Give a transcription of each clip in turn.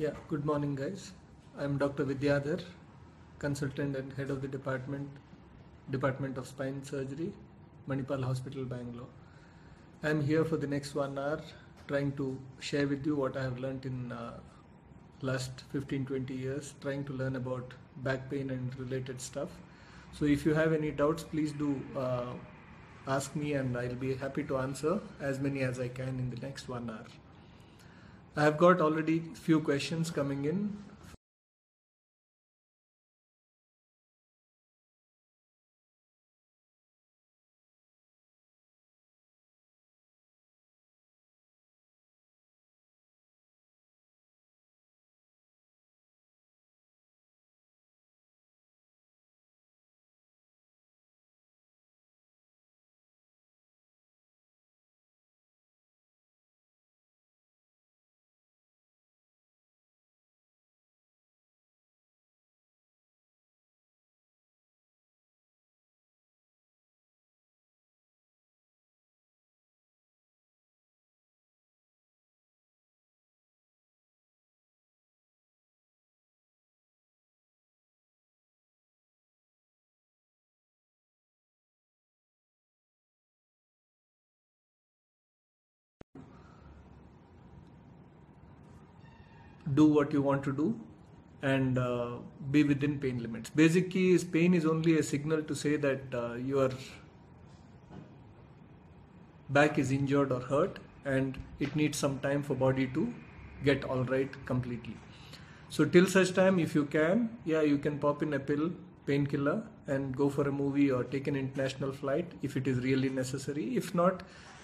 Yeah, good morning, guys. I'm Dr. Vidyadhar, consultant and head of the department, Department of Spine Surgery, Manipal Hospital, Bangalore. I'm here for the next one hour, trying to share with you what I have learned in uh, last 15-20 years, trying to learn about back pain and related stuff. So if you have any doubts, please do uh, ask me, and I'll be happy to answer as many as I can in the next one hour. I have got already few questions coming in. Do what you want to do and uh, be within pain limits. Basic key is pain is only a signal to say that uh, your back is injured or hurt and it needs some time for body to get all right completely. So till such time if you can, yeah, you can pop in a pill, painkiller and go for a movie or take an international flight if it is really necessary. If not,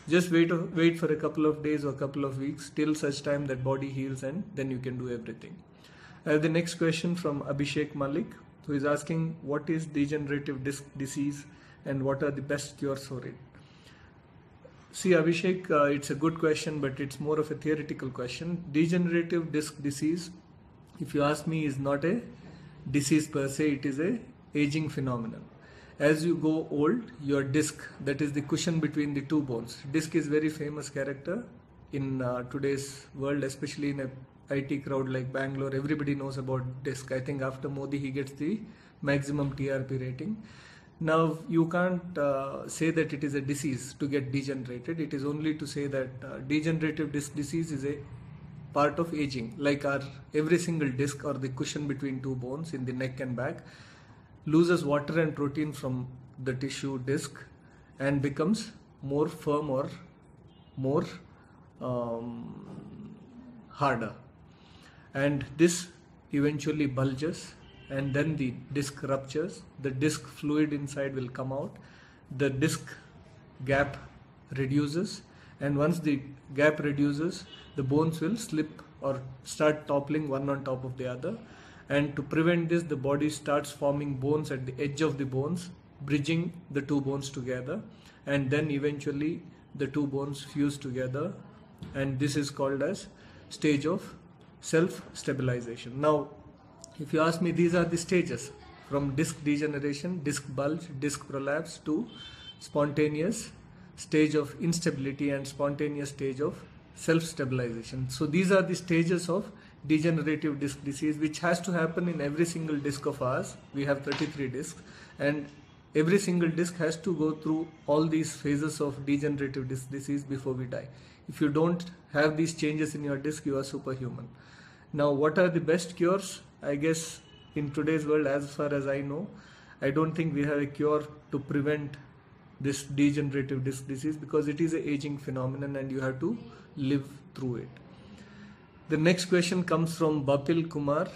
just wait wait for a couple of days or a couple of weeks. Till such time that body heals and then you can do everything. I have the next question from abhishek malik who is asking what is degenerative disc disease and what are the best cures for it? See abhishek uh, it's a good question but it's more of a theoretical question. Degenerative disc disease if you ask me is not a disease per se it is a aging phenomenon as you go old your disc that is the cushion between the two bones. Disc is very famous character in uh, today's world especially in a IT crowd like Bangalore. Everybody knows about disc. I think after Modi he gets the maximum TRP rating. Now you can't uh, say that it is a disease to get degenerated. It is only to say that uh, degenerative disc disease is a part of aging. Like our every single disc or the cushion between two bones in the neck and back loses water and protein from the tissue disc and becomes more firm or more um, harder. And this eventually bulges and then the disc ruptures. The disc fluid inside will come out. The disc gap reduces. And once the gap reduces the bones will slip or start toppling one on top of the other and to prevent this the body starts forming bones at the edge of the bones bridging the two bones together. And then eventually the two bones fuse together. And this is called as stage of self stabilization now if you ask me these are the stages from disc degeneration disc bulge disc prolapse to spontaneous stage of instability and spontaneous stage of self stabilization so these are the stages of degenerative disc disease which has to happen in every single disc of ours. We have 33 discs and every single disc has to go through all these phases of degenerative disc disease before we die. If you don't have these changes in your disc you are superhuman. Now what are the best cures? I guess in today's world as far as i know i don't think we have a cure to prevent this degenerative disc disease because it is an aging phenomenon and you have to live through it the next question comes from Bapil Kumar.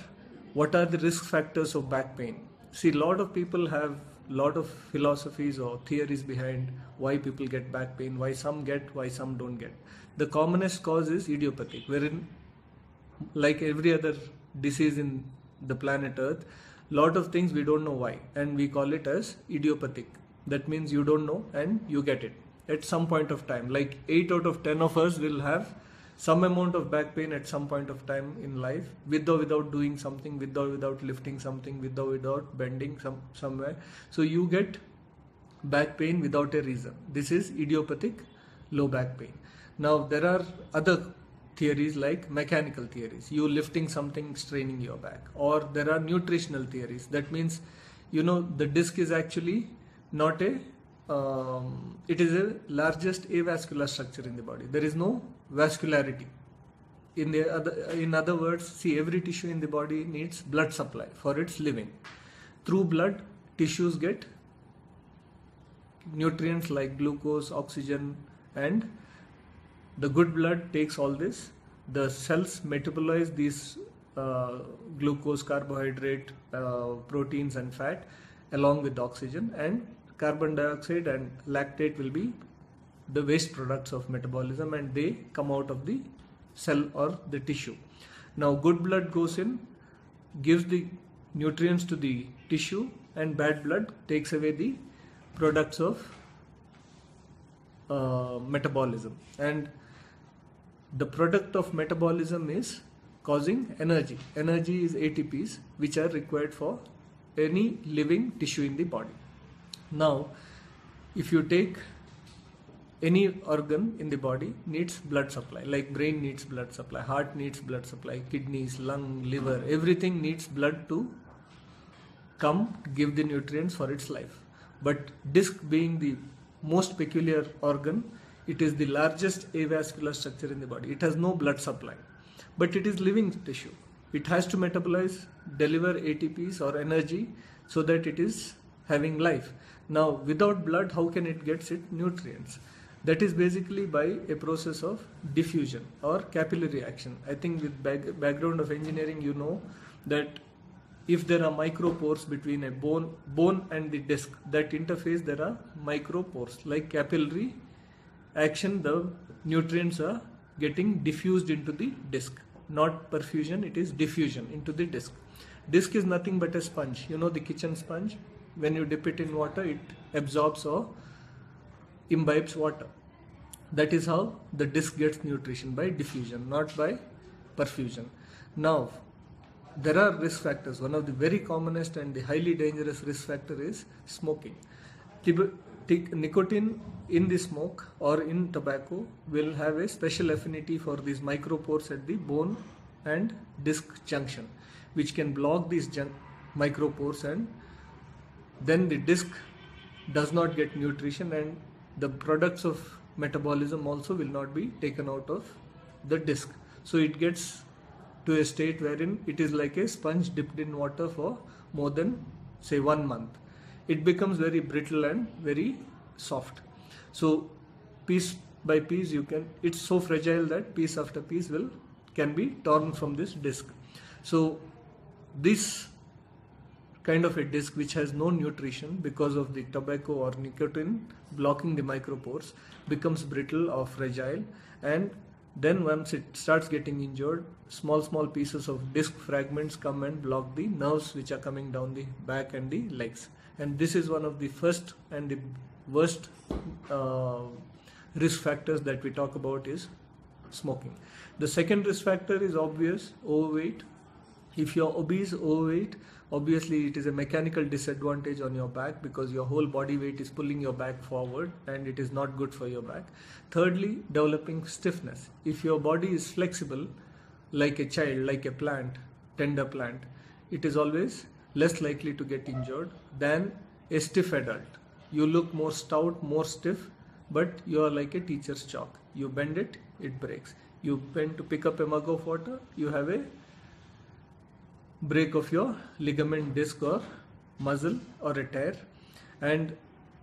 What are the risk factors of back pain? See, a lot of people have a lot of philosophies or theories behind why people get back pain, why some get, why some don't get. The commonest cause is idiopathic, wherein, like every other disease in the planet Earth, lot of things we don't know why, and we call it as idiopathic. That means you don't know and you get it at some point of time. Like 8 out of 10 of us will have some amount of back pain at some point of time in life with or without doing something with or without lifting something with or without bending some somewhere. So you get back pain without a reason. This is idiopathic low back pain. Now there are other theories like mechanical theories. You lifting something straining your back. Or there are nutritional theories. That means you know the disc is actually not a um, it is a largest avascular structure in the body. There is no vascularity. In the other in other words see every tissue in the body needs blood supply for its living. Through blood tissues get nutrients like glucose oxygen and the good blood takes all this. The cells metabolize these uh, glucose carbohydrate uh, proteins and fat along with oxygen and carbon dioxide and lactate will be the waste products of metabolism and they come out of the cell or the tissue now good blood goes in gives the nutrients to the tissue and bad blood takes away the products of uh, metabolism and the product of metabolism is causing energy. Energy is ATPs which are required for any living tissue in the body. Now, if you take any organ in the body needs blood supply like brain needs blood supply heart needs blood supply kidneys lung liver everything needs blood to come give the nutrients for its life but disc being the most peculiar organ it is the largest avascular structure in the body. It has no blood supply, but it is living tissue. It has to metabolize, deliver ATPs or energy so that it is having life. Now, without blood, how can it get its nutrients? That is basically by a process of diffusion or capillary action. I think with back, background of engineering, you know that if there are micropores between a bone bone and the disc that interface there are micropores. Like capillary action the nutrients are getting diffused into the disc. Not perfusion it is diffusion into the disc. Disc is nothing but a sponge. You know the kitchen sponge? When you dip it in water it absorbs or imbibes water. That is how the disc gets nutrition by diffusion not by perfusion. Now there are risk factors. One of the very commonest and the highly dangerous risk factor is smoking. Nicotine in the smoke or in tobacco will have a special affinity for these micropores at the bone and disc junction which can block these micropores and then the disc does not get nutrition and the products of metabolism also will not be taken out of the disc so it gets to a state wherein it is like a sponge dipped in water for more than say one month it becomes very brittle and very soft. So piece by piece you can, it's so fragile that piece after piece will can be torn from this disc. So this kind of a disc which has no nutrition because of the tobacco or nicotine blocking the micropores becomes brittle or fragile and then once it starts getting injured small small pieces of disc fragments come and block the nerves which are coming down the back and the legs. And this is one of the first and the worst uh, risk factors that we talk about is smoking. The second risk factor is obvious overweight if you're obese overweight obviously it is a mechanical disadvantage on your back because your whole body weight is pulling your back forward and it is not good for your back. Thirdly developing stiffness. If your body is flexible like a child like a plant tender plant it is always less likely to get injured than a stiff adult. You look more stout more stiff but you are like a teacher's chalk. You bend it it breaks. You bend to pick up a mug of water you have a break of your ligament disc or muscle or a tear and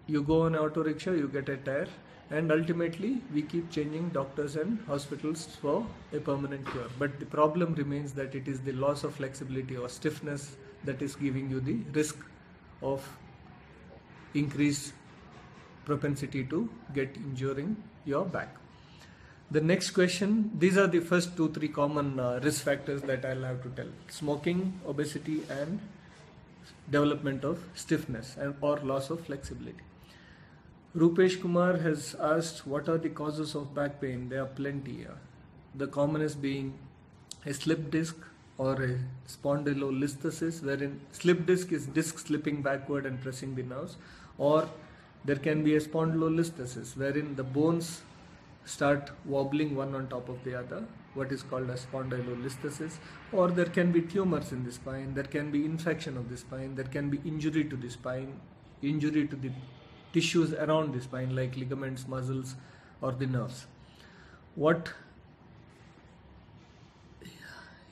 you go on auto rickshaw you get a tear and ultimately we keep changing doctors and hospitals for a permanent cure. But the problem remains that it is the loss of flexibility or stiffness that is giving you the risk of increased propensity to get injuring your back the next question these are the first two three common uh, risk factors that i'll have to tell. Smoking obesity and development of stiffness and or loss of flexibility. Rupesh kumar has asked what are the causes of back pain? There are plenty the commonest being a slip disc or a spondylolisthesis wherein slip disc is disc slipping backward and pressing the nerves or there can be a spondylolisthesis wherein the bones start wobbling one on top of the other what is called as spondylolisthesis or there can be tumors in the spine there can be infection of the spine there can be injury to the spine injury to the tissues around the spine like ligaments muscles or the nerves. What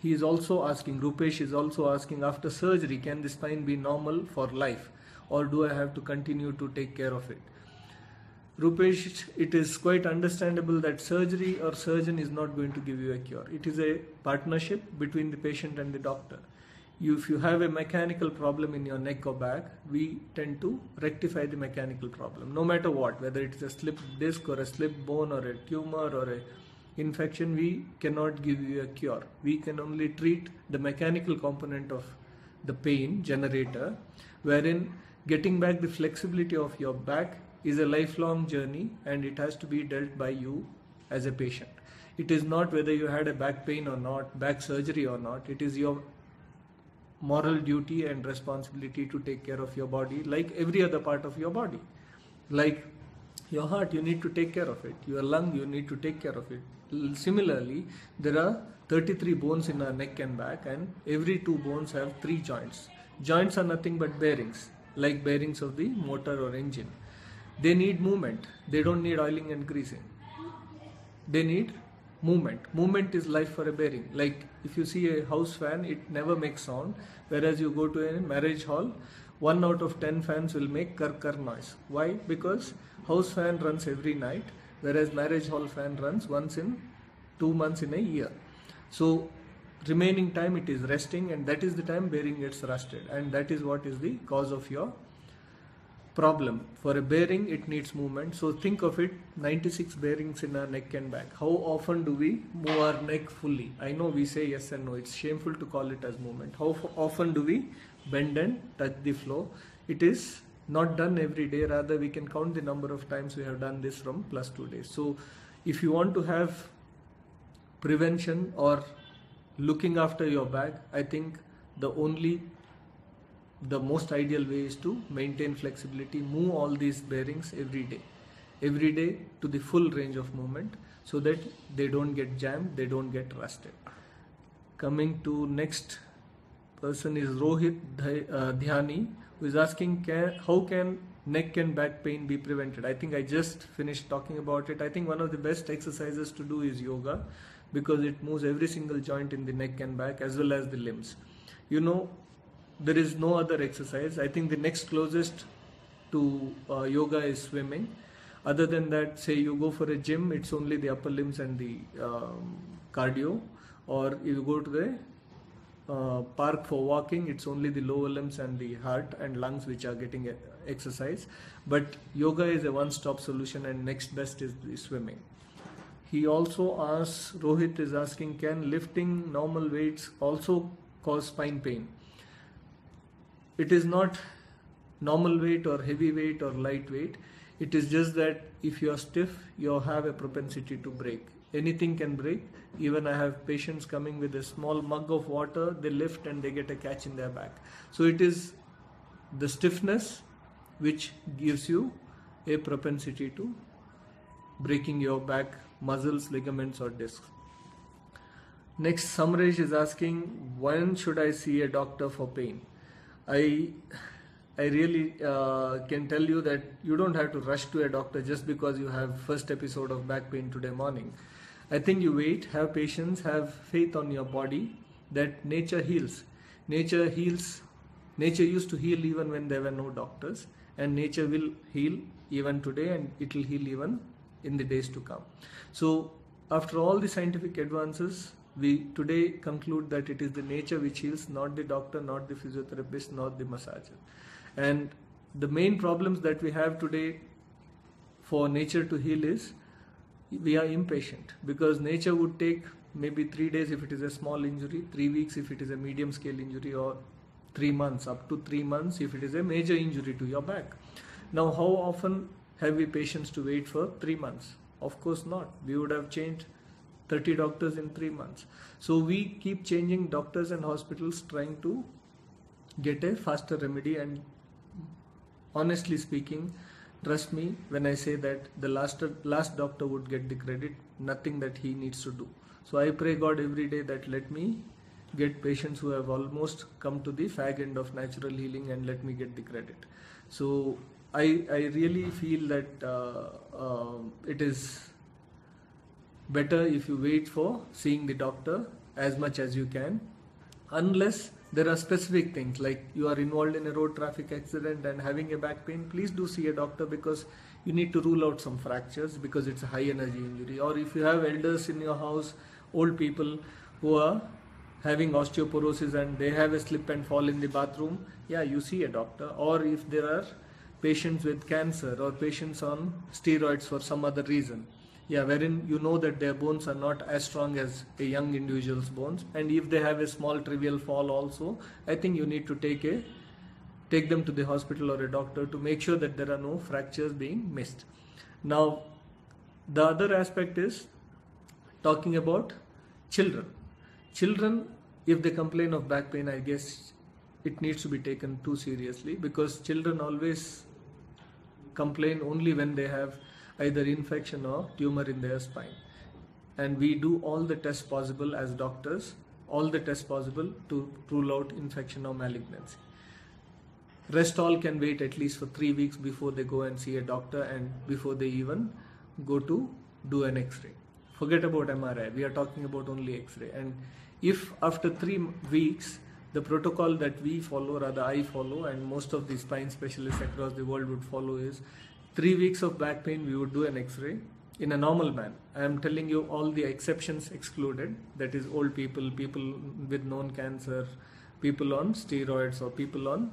he is also asking rupesh is also asking after surgery can the spine be normal for life or do i have to continue to take care of it Rupesh, it is quite understandable that surgery or surgeon is not going to give you a cure. It is a partnership between the patient and the doctor. You, if you have a mechanical problem in your neck or back, we tend to rectify the mechanical problem, no matter what, whether it is a slipped disc or a slipped bone or a tumor or a infection, we cannot give you a cure. We can only treat the mechanical component of the pain generator, wherein getting back the flexibility of your back is a lifelong journey and it has to be dealt by you as a patient. It is not whether you had a back pain or not, back surgery or not. It is your moral duty and responsibility to take care of your body like every other part of your body. Like your heart, you need to take care of it. Your lung, you need to take care of it. Similarly, there are 33 bones in our neck and back, and every two bones have three joints. Joints are nothing but bearings, like bearings of the motor or engine they need movement. They don't need oiling and greasing. They need movement. Movement is life for a bearing. Like if you see a house fan it never makes sound. Whereas you go to a marriage hall one out of 10 fans will make kar kar noise. Why? Because house fan runs every night whereas marriage hall fan runs once in 2 months in a year. So remaining time it is resting and that is the time bearing gets rusted and that is what is the cause of your problem. For a bearing, it needs movement. So think of it 96 bearings in our neck and back. How often do we move our neck fully? I know we say yes and no. It's shameful to call it as movement. How often do we bend and touch the floor? It is not done every day. Rather, we can count the number of times we have done this from plus two days. So if you want to have prevention or looking after your back, I think the only the most ideal way is to maintain flexibility, move all these bearings every day, every day to the full range of movement so that they don't get jammed, they don't get rusted. Coming to next person is Rohit uh, Dhyani who is asking can, how can neck and back pain be prevented? I think I just finished talking about it. I think one of the best exercises to do is yoga because it moves every single joint in the neck and back as well as the limbs. You know, there is no other exercise. I think the next closest to uh, yoga is swimming. Other than that, say you go for a gym, it's only the upper limbs and the um, cardio. Or you go to the uh, park for walking, it's only the lower limbs and the heart and lungs which are getting exercise. But yoga is a one-stop solution, and next best is the swimming. He also asks, Rohit is asking, can lifting normal weights also cause spine pain? It is not normal weight or heavy weight or light weight. It is just that if you are stiff you have a propensity to break. Anything can break. Even i have patients coming with a small mug of water they lift and they get a catch in their back. So it is the stiffness which gives you a propensity to breaking your back muscles ligaments or discs. Next samresh is asking when should i see a doctor for pain I I really uh, can tell you that you don't have to rush to a doctor just because you have first episode of back pain today morning. I think you wait, have patience, have faith on your body that nature heals. Nature heals. Nature used to heal even when there were no doctors, and nature will heal even today, and it will heal even in the days to come. So, after all the scientific advances, we today conclude that it is the nature which heals, not the doctor, not the physiotherapist, not the massager. And the main problems that we have today for nature to heal is we are impatient because nature would take maybe three days if it is a small injury, three weeks if it is a medium scale injury, or three months, up to three months if it is a major injury to your back. Now, how often have we patients to wait for three months? Of course not. We would have changed 30 doctors in three months. So we keep changing doctors and hospitals trying to get a faster remedy. And honestly speaking, trust me when I say that the last last doctor would get the credit, nothing that he needs to do. So I pray God every day that let me get patients who have almost come to the fag end of natural healing and let me get the credit. So I, I really feel that uh, uh, it is better if you wait for seeing the doctor as much as you can unless there are specific things like you are involved in a road traffic accident and having a back pain please do see a doctor because you need to rule out some fractures because it's a high energy injury. Or if you have elders in your house old people who are having osteoporosis and they have a slip and fall in the bathroom yeah you see a doctor. Or if there are patients with cancer or patients on steroids for some other reason yeah wherein you know that their bones are not as strong as a young individual's bones. And if they have a small trivial fall also i think you need to take a take them to the hospital or a doctor to make sure that there are no fractures being missed. Now the other aspect is talking about children. Children if they complain of back pain i guess it needs to be taken too seriously because children always complain only when they have either infection or tumor in their spine. And we do all the tests possible as doctors, all the tests possible to rule out infection or malignancy. Rest all can wait at least for three weeks before they go and see a doctor and before they even go to do an X-ray. Forget about MRI. We are talking about only X-ray. And if after three weeks the protocol that we follow, rather I follow, and most of the spine specialists across the world would follow is three weeks of back pain, we would do an X-ray in a normal man. I am telling you all the exceptions excluded. That is old people, people with known cancer, people on steroids, or people on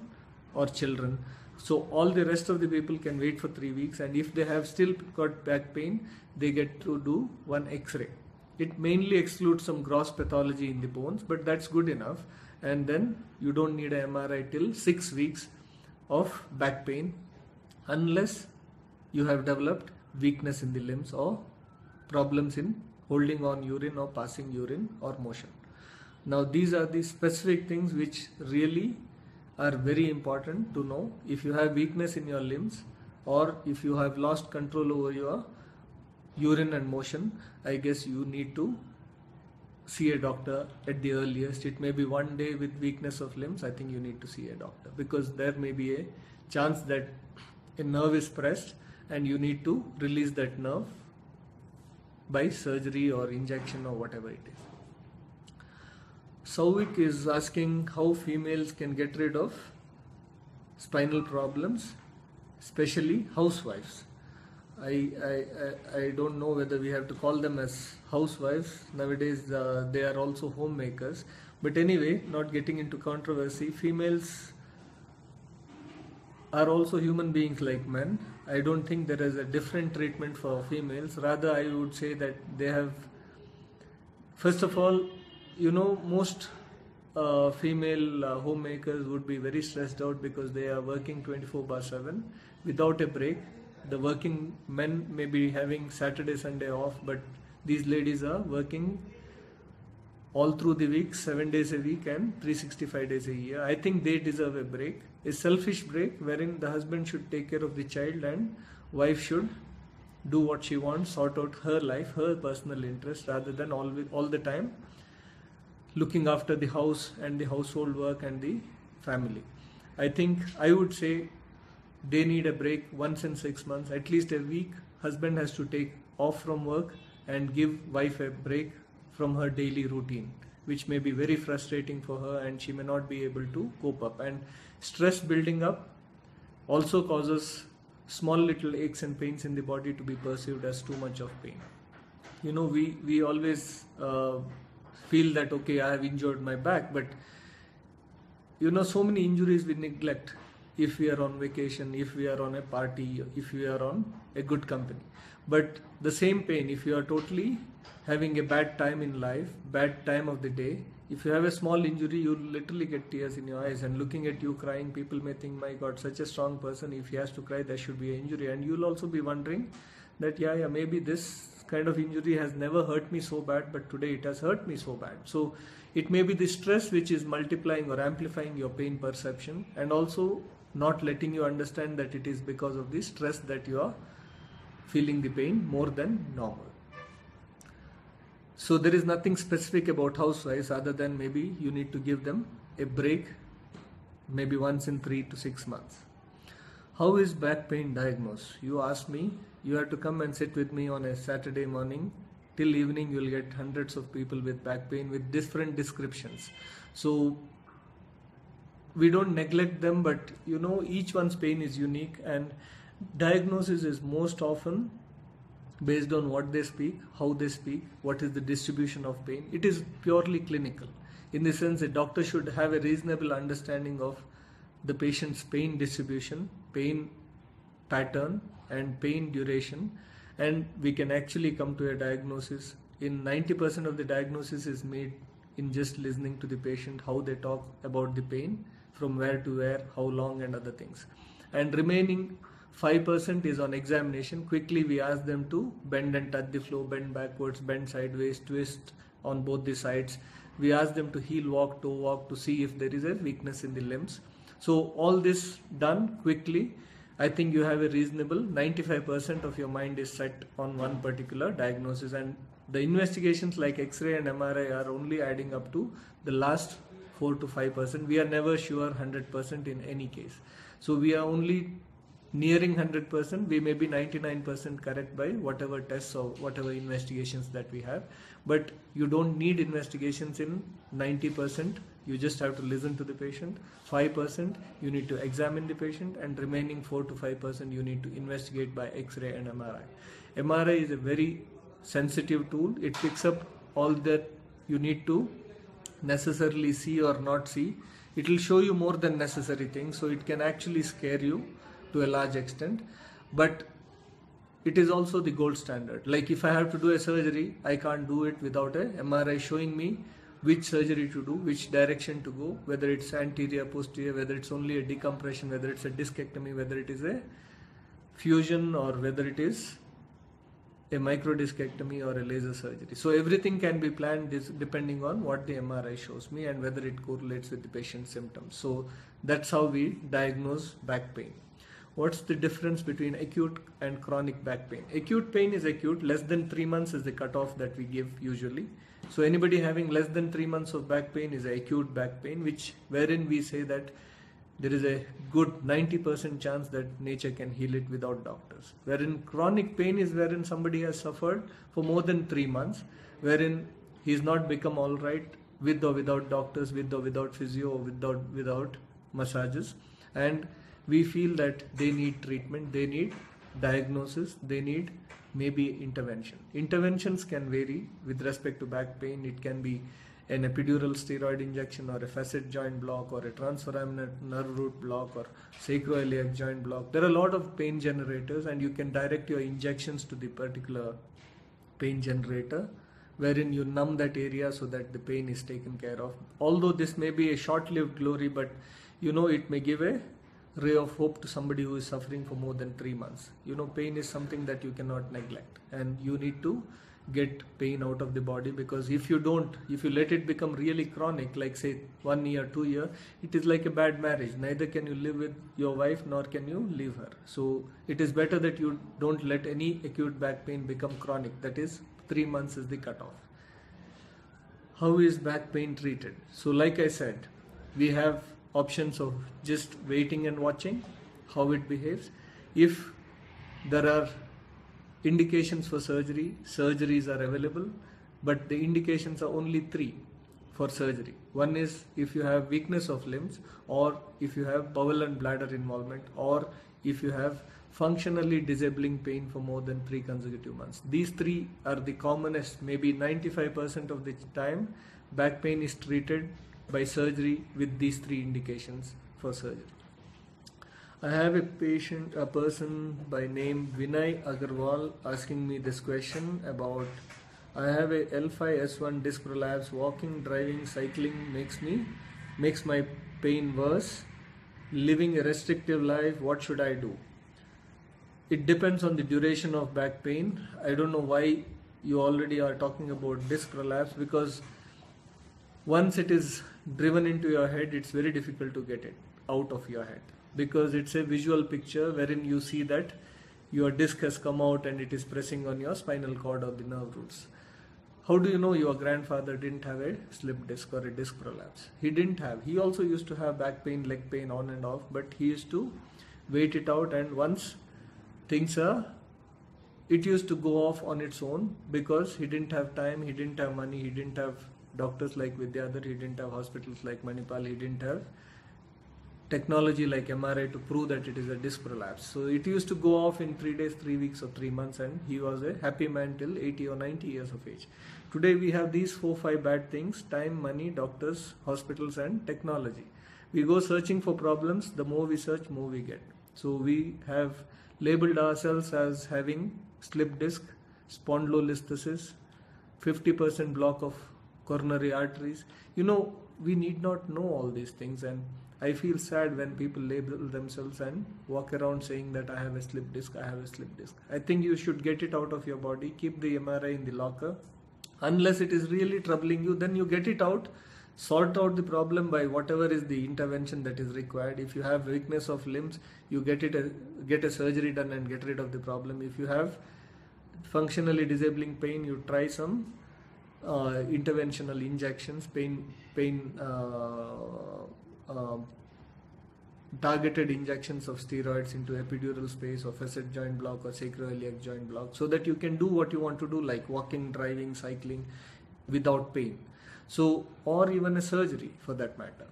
or children. So all the rest of the people can wait for three weeks, and if they have still got back pain, they get to do one X-ray. It mainly excludes some gross pathology in the bones, but that's good enough. And then you don't need a MRI till six weeks of back pain, unless you have developed weakness in the limbs or problems in holding on urine or passing urine or motion. Now these are the specific things which really are very important to know if you have weakness in your limbs or if you have lost control over your urine and motion I guess you need to see a doctor at the earliest it may be one day with weakness of limbs I think you need to see a doctor because there may be a chance that a nerve is pressed and you need to release that nerve by surgery or injection or whatever it is. Sauvik is asking how females can get rid of spinal problems, especially housewives. I, I, I, don't know whether we have to call them as housewives. Nowadays, uh, they are also homemakers. But anyway, not getting into controversy, females are also human beings like men I don't think there is a different treatment for females. Rather, I would say that they have, first of all, you know, most uh, female uh, homemakers would be very stressed out because they are working 24 by 7 without a break. The working men may be having Saturday, Sunday off, but these ladies are working all through the week, seven days a week and 365 days a year. I think they deserve a break, a selfish break wherein the husband should take care of the child and wife should do what she wants, sort out her life, her personal interest rather than all, all the time looking after the house and the household work and the family. I think I would say they need a break once in six months, at least a week. Husband has to take off from work and give wife a break from her daily routine which may be very frustrating for her and she may not be able to cope up. And stress building up also causes small little aches and pains in the body to be perceived as too much of pain. You know we we always uh, feel that okay i have injured my back but you know so many injuries we neglect if we are on vacation if we are on a party if we are on a good company but the same pain if you are totally having a bad time in life, bad time of the day, if you have a small injury, you literally get tears in your eyes. And looking at you crying, people may think, my God, such a strong person, if he has to cry, there should be an injury. And you'll also be wondering that, yeah, yeah, maybe this kind of injury has never hurt me so bad, but today it has hurt me so bad. So it may be the stress which is multiplying or amplifying your pain perception and also not letting you understand that it is because of the stress that you are feeling the pain more than normal. So there is nothing specific about housewives other than maybe you need to give them a break maybe once in 3 to 6 months. How is back pain diagnosed? You ask me, you have to come and sit with me on a Saturday morning. Till evening, you'll get hundreds of people with back pain with different descriptions. So, we don't neglect them, but you know, each one's pain is unique, and diagnosis is most often based on what they speak, how they speak, what is the distribution of pain. It is purely clinical. In the sense, a doctor should have a reasonable understanding of the patient's pain distribution, pain pattern, and pain duration, and we can actually come to a diagnosis. In 90% of the diagnosis is made in just listening to the patient, how they talk about the pain, from where to where, how long, and other things. And remaining 5% is on examination. Quickly, we ask them to bend and touch the floor, bend backwards, bend sideways, twist on both the sides. We ask them to heel walk, toe walk to see if there is a weakness in the limbs. So, all this done quickly, I think you have a reasonable 95% of your mind is set on one particular diagnosis, and the investigations like X ray and MRI are only adding up to the last 4 to 5%. We are never sure 100% in any case. So, we are only nearing 100% we may be 99% correct by whatever tests or whatever investigations that we have. But you don't need investigations in 90% you just have to listen to the patient. 5% you need to examine the patient and remaining 4 to 5% you need to investigate by x-ray and mri mri is a very sensitive tool. It picks up all that you need to necessarily see or not see. It will show you more than necessary things so it can actually scare you to a large extent but it is also the gold standard like if i have to do a surgery i can't do it without a mri showing me which surgery to do which direction to go whether it's anterior posterior whether it's only a decompression whether it's a discectomy whether it is a fusion or whether it is a microdiscectomy or a laser surgery. So everything can be planned depending on what the MRI shows me and whether it correlates with the patient's symptoms. So that's how we diagnose back pain what's the difference between acute and chronic back pain? Acute pain is acute. Less than 3 months is the cutoff that we give usually. So anybody having less than 3 months of back pain is acute back pain which wherein we say that there is a good 90% chance that nature can heal it without doctors. Wherein chronic pain is wherein somebody has suffered for more than 3 months wherein he's not become all right with or without doctors with or without physio or without without massages. And we feel that they need treatment, they need diagnosis, they need maybe intervention. Interventions can vary with respect to back pain. It can be an epidural steroid injection or a facet joint block or a transforaminal nerve root block or sacroiliac joint block. There are a lot of pain generators and you can direct your injections to the particular pain generator wherein you numb that area so that the pain is taken care of. Although this may be a short-lived glory but you know it may give a ray of hope to somebody who is suffering for more than three months. You know, pain is something that you cannot neglect, and you need to get pain out of the body because if you don't, if you let it become really chronic, like say one year, two year, it is like a bad marriage. Neither can you live with your wife nor can you leave her. So it is better that you don't let any acute back pain become chronic. That is, three months is the cutoff. How is back pain treated? So, like I said, we have options of just waiting and watching how it behaves. If there are indications for surgery, surgeries are available, but the indications are only three for surgery. One is if you have weakness of limbs, or if you have bowel and bladder involvement, or if you have functionally disabling pain for more than three consecutive months. These three are the commonest, maybe 95% of the time, back pain is treated by surgery with these three indications for surgery. I have a patient, a person by name Vinay Agarwal asking me this question about I have a L5S1 disc prolapse, walking, driving, cycling makes me makes my pain worse. Living a restrictive life, what should I do? It depends on the duration of back pain. I don't know why you already are talking about disc prolapse because once it is driven into your head, it's very difficult to get it out of your head because it's a visual picture wherein you see that your disc has come out and it is pressing on your spinal cord or the nerve roots. how do you know your grandfather didn't have a slip disc or a disc prolapse? He didn't have. He also used to have back pain, leg pain on and off, but he used to wait it out and once things are it used to go off on its own because he didn't have time, he didn't have money, he didn't have doctors like Vidyadhar, he didn't have hospitals like Manipal, he didn't have technology like MRI to prove that it is a disc prolapse. So it used to go off in three days, three weeks, or three months, and he was a happy man till 80 or 90 years of age. Today we have these four, five bad things time, money, doctors, hospitals, and technology. We go searching for problems, the more we search, more we get. So we have labeled ourselves as having slip disc, spondylolisthesis, 50% block of coronary arteries. You know, we need not know all these things, and I feel sad when people label themselves and walk around saying that I have a slip disc, I have a slip disc. I think you should get it out of your body, keep the MRI in the locker. Unless it is really troubling you, then you get it out sort out the problem by whatever is the intervention that is required if you have weakness of limbs you get it a, get a surgery done and get rid of the problem if you have functionally disabling pain you try some uh, interventional injections pain pain uh, uh, targeted injections of steroids into epidural space or facet joint block or sacroiliac joint block so that you can do what you want to do like walking driving cycling without pain so, or even a surgery for that matter.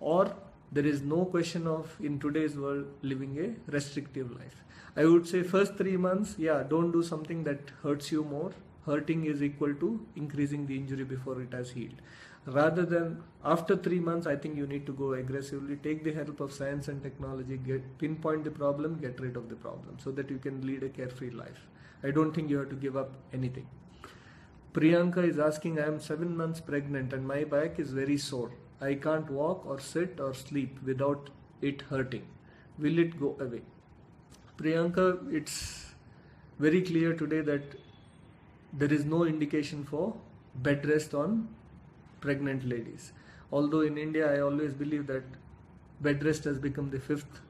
Or there is no question of in today's world living a restrictive life. I would say first three months, yeah, don't do something that hurts you more. Hurting is equal to increasing the injury before it has healed. Rather than after three months, I think you need to go aggressively, take the help of science and technology, get pinpoint the problem, get rid of the problem, so that you can lead a carefree life. I don't think you have to give up anything. Priyanka is asking, I am seven months pregnant and my back is very sore. I can't walk or sit or sleep without it hurting. Will it go away? Priyanka, it's very clear today that there is no indication for bed rest on pregnant ladies. Although in India, I always believe that bed rest has become the fifth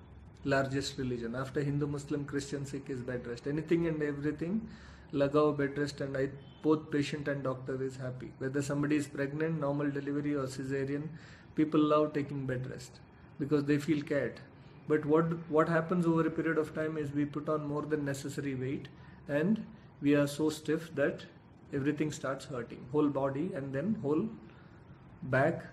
largest religion. After Hindu, Muslim, Christian, Sikh is bed rest. Anything and everything Lagao bed rest and I, both patient and doctor is happy. Whether somebody is pregnant, normal delivery or cesarean, people love taking bed rest because they feel cared. But what what happens over a period of time is we put on more than necessary weight and we are so stiff that everything starts hurting, whole body and then whole back,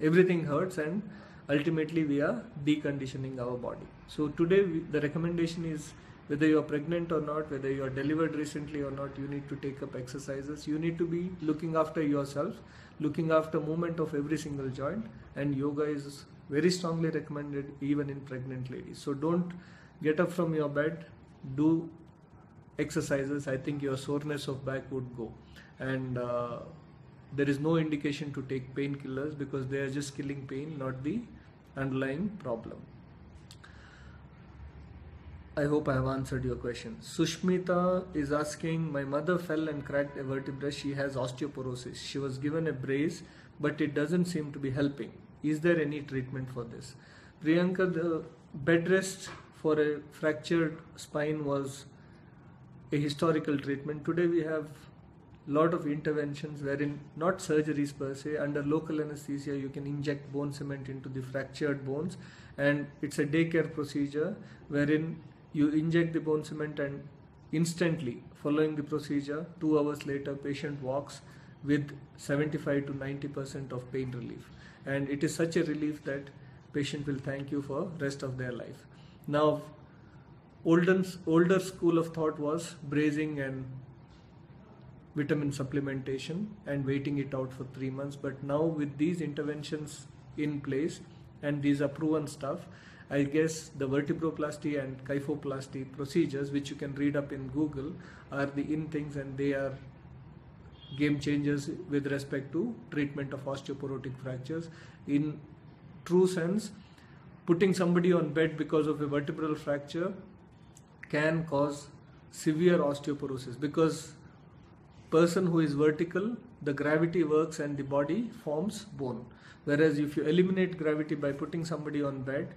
everything hurts and ultimately we are deconditioning our body. So today we, the recommendation is whether you are pregnant or not, whether you are delivered recently or not, you need to take up exercises. You need to be looking after yourself, looking after movement of every single joint, and yoga is very strongly recommended even in pregnant ladies. So don't get up from your bed, do exercises. I think your soreness of back would go, and uh, there is no indication to take painkillers because they are just killing pain, not the underlying problem. I hope I have answered your question. Sushmita is asking, my mother fell and cracked a vertebra. She has osteoporosis. She was given a brace, but it doesn't seem to be helping. Is there any treatment for this? Priyanka, the bed rest for a fractured spine was a historical treatment. Today we have a lot of interventions wherein not surgeries per se under local anesthesia you can inject bone cement into the fractured bones and it's a daycare procedure wherein you inject the bone cement and instantly following the procedure, two hours later patient walks with 75 to 90% of pain relief. And it is such a relief that patient will thank you for rest of their life. Now, older, older school of thought was bracing and vitamin supplementation and waiting it out for three months. But now with these interventions in place and these are proven stuff, I guess the vertebroplasty and kyphoplasty procedures, which you can read up in Google, are the in things and they are game changers with respect to treatment of osteoporotic fractures. In true sense, putting somebody on bed because of a vertebral fracture can cause severe osteoporosis because person who is vertical the gravity works and the body forms bone whereas if you eliminate gravity by putting somebody on bed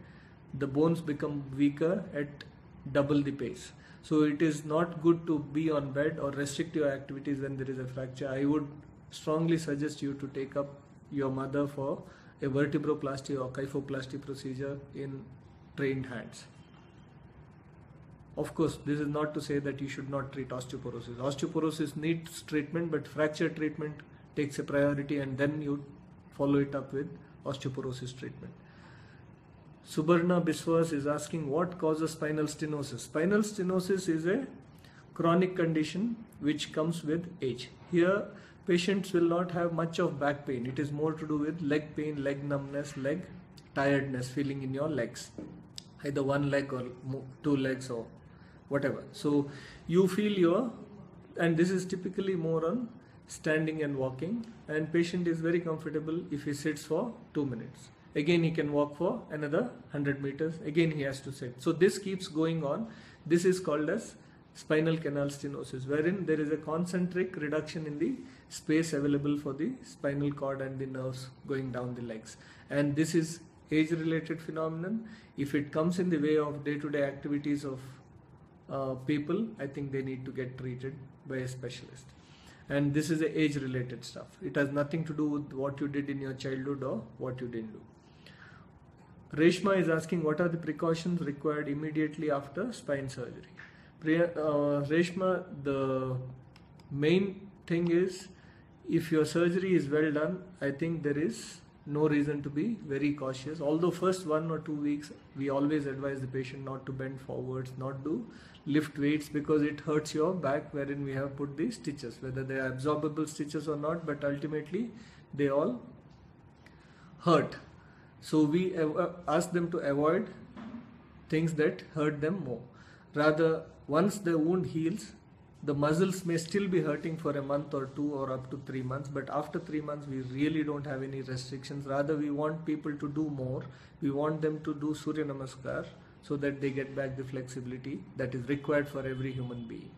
the bones become weaker at double the pace. So it is not good to be on bed or restrict your activities when there is a fracture. I would strongly suggest you to take up your mother for a vertebroplasty or kyphoplasty procedure in trained hands. Of course, this is not to say that you should not treat osteoporosis. Osteoporosis needs treatment, but fracture treatment takes a priority and then you follow it up with osteoporosis treatment. Subarna Biswas is asking what causes spinal stenosis. Spinal stenosis is a chronic condition which comes with age. Here, patients will not have much of back pain. It is more to do with leg pain, leg numbness, leg tiredness, feeling in your legs, either one leg or two legs or whatever. So you feel your, and this is typically more on standing and walking, and patient is very comfortable if he sits for two minutes. Again he can walk for another 100 meters. Again he has to sit. So this keeps going on. This is called as spinal canal stenosis wherein there is a concentric reduction in the space available for the spinal cord and the nerves going down the legs. And this is age related phenomenon. If it comes in the way of day to day activities of uh, people i think they need to get treated by a specialist. And this is a age related stuff. It has nothing to do with what you did in your childhood or what you didn't do. Reshma is asking what are the precautions required immediately after spine surgery. Uh, Reshma, the main thing is if your surgery is well done, I think there is no reason to be very cautious. Although first one or two weeks, we always advise the patient not to bend forwards, not do lift weights because it hurts your back wherein we have put the stitches, whether they are absorbable stitches or not, but ultimately they all hurt. So we uh, ask them to avoid things that hurt them more. Rather, once the wound heals, the muscles may still be hurting for a month or two or up to three months, but after three months, we really don't have any restrictions. Rather, we want people to do more. We want them to do Surya Namaskar so that they get back the flexibility that is required for every human being.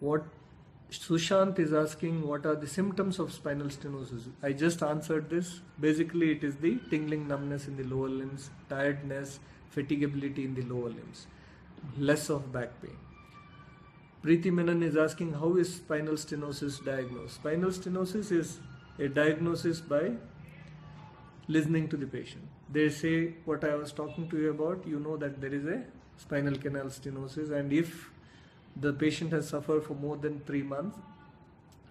What Sushant is asking what are the symptoms of spinal stenosis. I just answered this. Basically, it is the tingling numbness in the lower limbs, tiredness, fatigability in the lower limbs, less of back pain. Preeti Menon is asking how is spinal stenosis diagnosed? Spinal stenosis is a diagnosis by listening to the patient. They say what I was talking to you about, you know that there is a spinal canal stenosis, and if the patient has suffered for more than three months,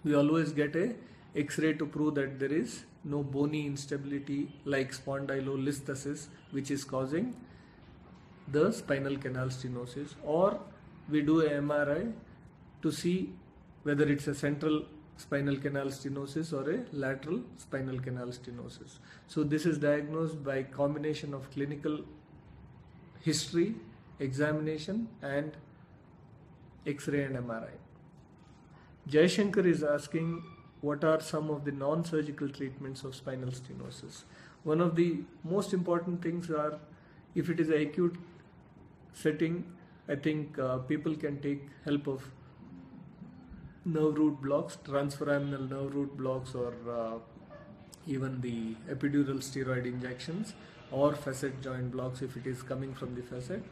we always get a X-ray to prove that there is no bony instability like spondylolisthesis which is causing the spinal canal stenosis or we do MRI to see whether it's a central spinal canal stenosis or a lateral spinal canal stenosis. So this is diagnosed by combination of clinical history, examination and X-ray and MRI. Shankar is asking what are some of the non-surgical treatments of spinal stenosis. One of the most important things are if it is acute setting, I think uh, people can take help of nerve root blocks, transforaminal nerve root blocks or uh, even the epidural steroid injections or facet joint blocks if it is coming from the facet.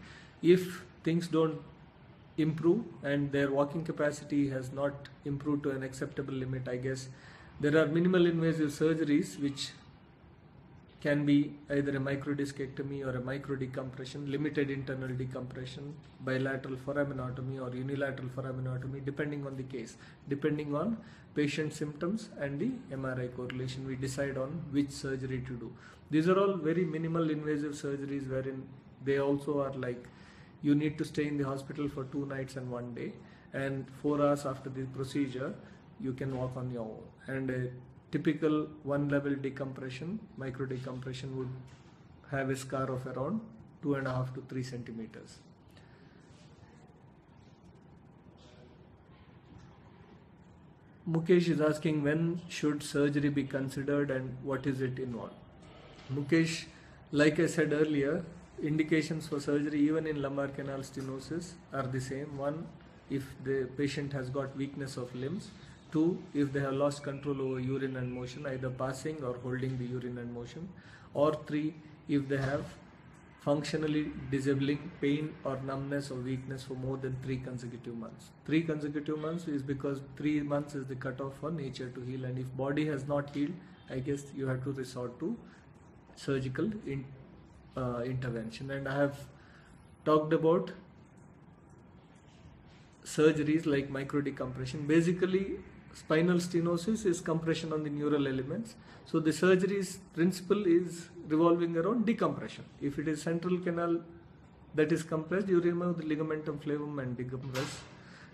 If things don't improve and their walking capacity has not improved to an acceptable limit i guess there are minimal invasive surgeries which can be either a microdiscectomy or a microdecompression limited internal decompression bilateral foraminotomy or unilateral foraminotomy depending on the case depending on patient symptoms and the mri correlation. We decide on which surgery to do. These are all very minimal invasive surgeries wherein they also are like you need to stay in the hospital for two nights and one day and four hours after the procedure you can walk on your own. And typical one level decompression micro decompression would have a scar of around two and a half to three centimeters. Mukesh is asking when should surgery be considered and what is it involved. Mukesh, like I said earlier, indications for surgery even in lumbar canal stenosis are the same. One if the patient has got weakness of limbs two if they have lost control over urine and motion either passing or holding the urine and motion or three if they have functionally disabling pain or numbness or weakness for more than three consecutive months. Three consecutive months is because three months is the cutoff for nature to heal, and if body has not healed, I guess you have to resort to surgical in, uh, intervention. And I have talked about surgeries like micro decompression. Basically, spinal stenosis is compression on the neural elements. So the surgery's principle is revolving around decompression. If it is central canal that is compressed, you remove the ligamentum flavum and decompress.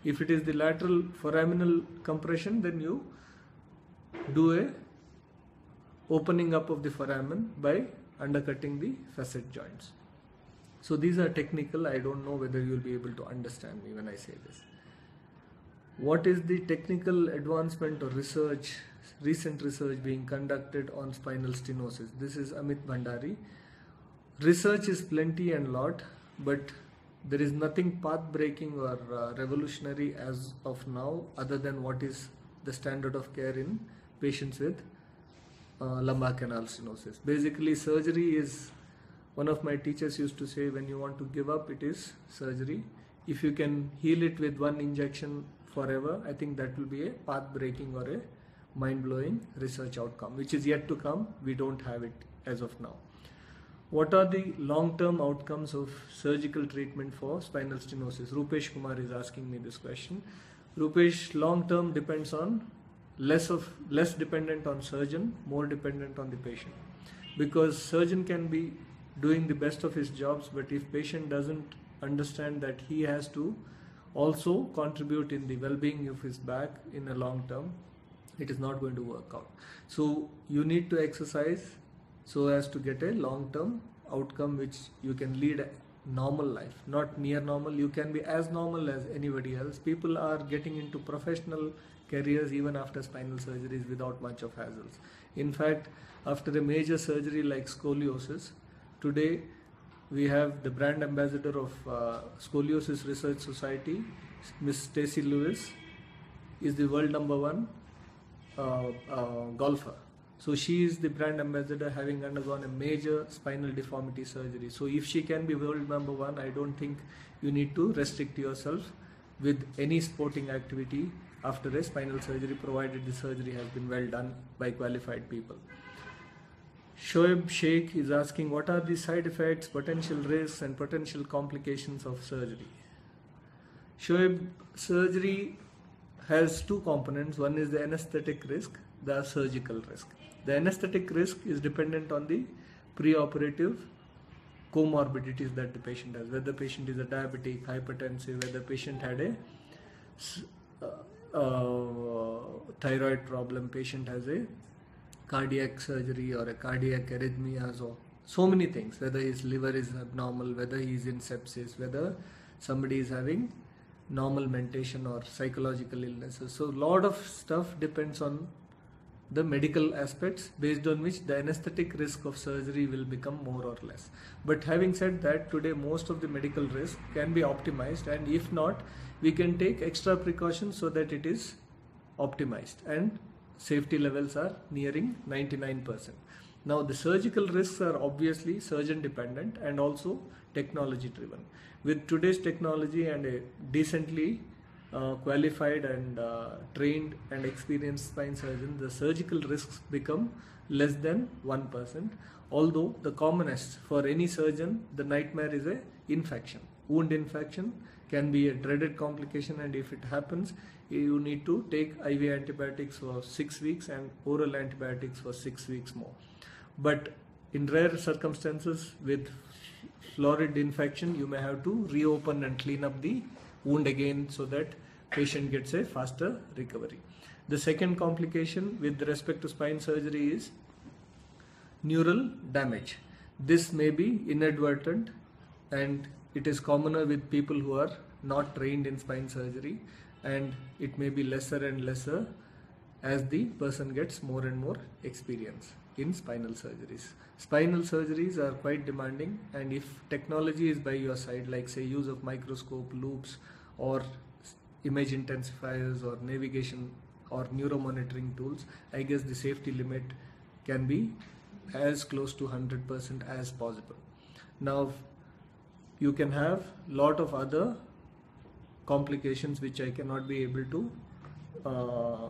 If it is the lateral foraminal compression, then you do a opening up of the foramen by undercutting the facet joints. So these are technical. I don't know whether you will be able to understand me when I say this. What is the technical advancement or research, recent research being conducted on spinal stenosis? This is Amit Bhandari. Research is plenty and lot, but there is nothing path breaking or uh, revolutionary as of now other than what is the standard of care in patients with uh, lumbar canal stenosis. Basically, surgery is one of my teachers used to say when you want to give up, it is surgery. If you can heal it with one injection forever, I think that will be a path breaking or a mind blowing research outcome, which is yet to come. We don't have it as of now. What are the long term outcomes of surgical treatment for spinal stenosis? Rupesh Kumar is asking me this question. Rupesh, long term depends on less of less dependent on surgeon, more dependent on the patient. Because surgeon can be doing the best of his jobs, but if patient doesn't understand that he has to also contribute in the well-being of his back in a long term, it is not going to work out. So you need to exercise so as to get a long-term outcome which you can lead a normal life, not near normal. You can be as normal as anybody else. People are getting into professional careers even after spinal surgeries without much of hassles. In fact, after a major surgery like scoliosis, today we have the brand ambassador of uh, Scoliosis Research Society, Miss Stacy Lewis, is the world number one uh, uh, golfer. So she is the brand ambassador having undergone a major spinal deformity surgery. So if she can be world number one, I don't think you need to restrict yourself with any sporting activity after a spinal surgery provided the surgery has been well done by qualified people. Shoaib Sheikh is asking what are the side effects, potential risks, and potential complications of surgery. Shoaib, surgery has two components. One is the anesthetic risk, the surgical risk. The anesthetic risk is dependent on the preoperative comorbidities that the patient has, whether the patient is a diabetic, hypertensive, whether the patient had a uh, uh, thyroid problem, patient has a cardiac surgery or a cardiac arrhythmias or so many things whether his liver is abnormal whether he is in sepsis whether somebody is having normal mentation or psychological illnesses. So a lot of stuff depends on the medical aspects based on which the anesthetic risk of surgery will become more or less. But having said that today most of the medical risk can be optimized and if not we can take extra precautions so that it is optimized. And safety levels are nearing 99%. Now the surgical risks are obviously surgeon dependent and also technology driven. With today's technology and a decently uh, qualified and uh, trained and experienced spine surgeon, the surgical risks become less than 1%. Although the commonest for any surgeon, the nightmare is a infection. Wound infection can be a dreaded complication and if it happens, you need to take IV antibiotics for six weeks and oral antibiotics for six weeks more. But in rare circumstances with florid infection, you may have to reopen and clean up the wound again so that patient gets a faster recovery. The second complication with respect to spine surgery is neural damage. This may be inadvertent and it is commoner with people who are not trained in spine surgery and it may be lesser and lesser as the person gets more and more experience in spinal surgeries. Spinal surgeries are quite demanding and if technology is by your side like say use of microscope, loupes or image intensifiers or navigation or neuromonitoring tools, I guess the safety limit can be as close to 100% as possible. Now you can have lot of other complications which I cannot be able to uh,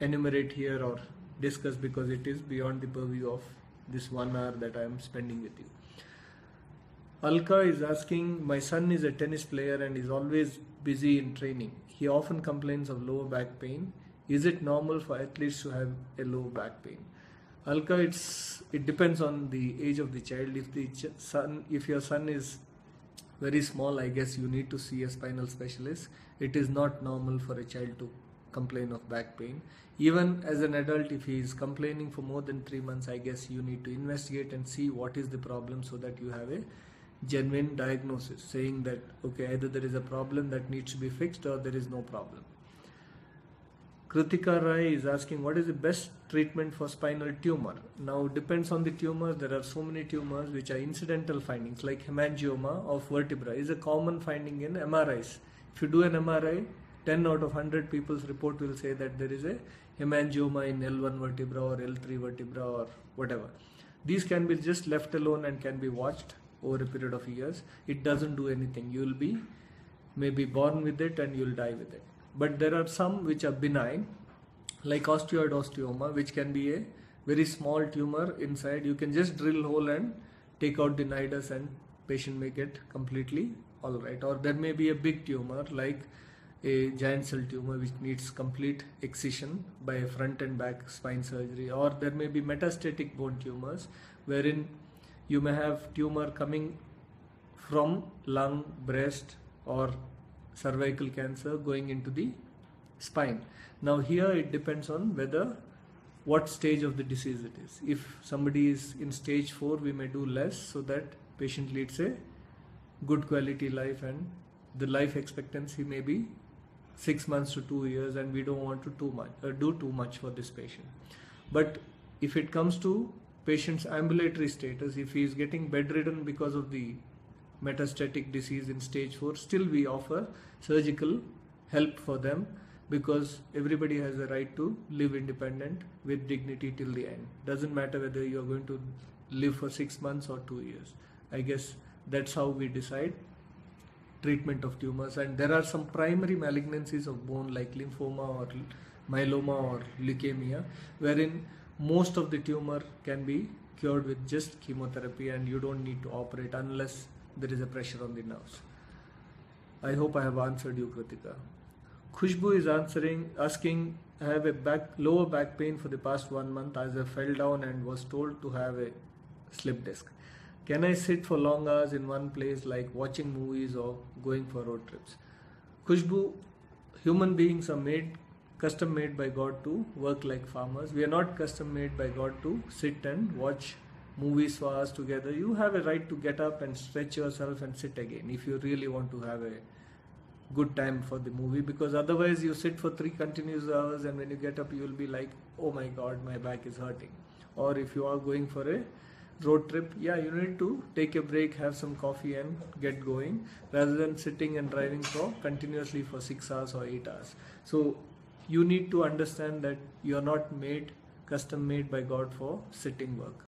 enumerate here or discuss because it is beyond the purview of this one hour that I am spending with you. Alka is asking, my son is a tennis player and is always busy in training. He often complains of lower back pain. Is it normal for athletes to have a low back pain? Alka, it's it depends on the age of the child. If the ch- son, if your son is very small, I guess you need to see a spinal specialist. It is not normal for a child to complain of back pain. Even as an adult, if he is complaining for more than three months, I guess you need to investigate and see what is the problem so that you have a genuine diagnosis saying that okay either there is a problem that needs to be fixed or there is no problem kritika rai is asking what is the best treatment for spinal tumor now depends on the tumor there are so many tumors which are incidental findings like hemangioma of vertebra is a common finding in mris if you do an mri 10 out of 100 people's report will say that there is a hemangioma in L1 vertebra or L3 vertebra or whatever. These can be just left alone and can be watched over a period of years. It doesn't do anything. You'll be maybe born with it and you'll die with it. But there are some which are benign, like osteoid osteoma, which can be a very small tumor inside. You can just drill hole and take out the nidus and patient may get completely all right. Or there may be a big tumor like a giant cell tumor which needs complete excision by front and back spine surgery or there may be metastatic bone tumors wherein you may have tumor coming from lung breast or cervical cancer going into the spine. Now here it depends on whether what stage of the disease it is. If somebody is in stage 4 we may do less so that patient leads a good quality life and the life expectancy may be six months to two years and we don't want to too much uh, do too much for this patient. But if it comes to patient's ambulatory status if he is getting bedridden because of the metastatic disease in stage 4 still we offer surgical help for them because everybody has a right to live independent with dignity till the end. Doesn't matter whether you are going to live for 6 months or 2 years. I guess that's how we decide treatment of tumors. And there are some primary malignancies of bone like lymphoma or myeloma or leukemia wherein most of the tumor can be cured with just chemotherapy and you don't need to operate unless there is a pressure on the nerves i hope i have answered you kritika khushbu is answering asking i have a back lower back pain for the past one month as i fell down and was told to have a slip disc can I sit for long hours in one place like watching movies or going for road trips? Khushbu, human beings are made, custom made by God to work like farmers. We are not custom made by God to sit and watch movies hours together. You have a right to get up and stretch yourself and sit again if you really want to have a good time for the movie because otherwise you sit for three continuous hours and when you get up you will be like oh my god my back is hurting or if you are going for a road trip, yeah, you need to take a break, have some coffee, and get going rather than sitting and driving for continuously for six hours or eight hours. So, you need to understand that you are not made custom made by God for sitting work.